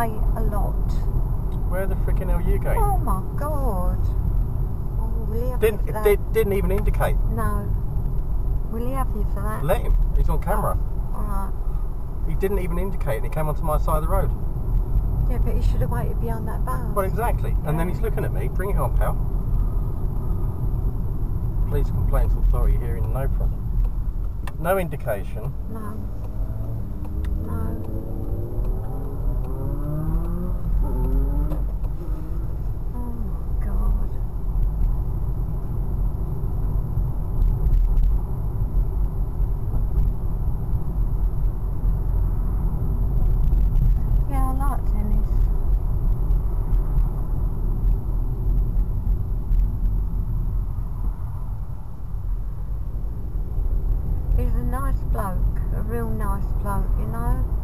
pay a lot. Where the freaking hell are you going? Oh my god. Oh, will Didn't, did, didn't even indicate. No. Will he have you for that? Let him. He's on camera. Oh, alright. He didn't even indicate and he came onto my side of the road. Yeah, but he should have waited behind that bar. Well, exactly. And then he's looking at me. Bring it on, pal. Police complaints authority hearing no problem. No indication. No. No. nice bloke, a real nice bloke, you know.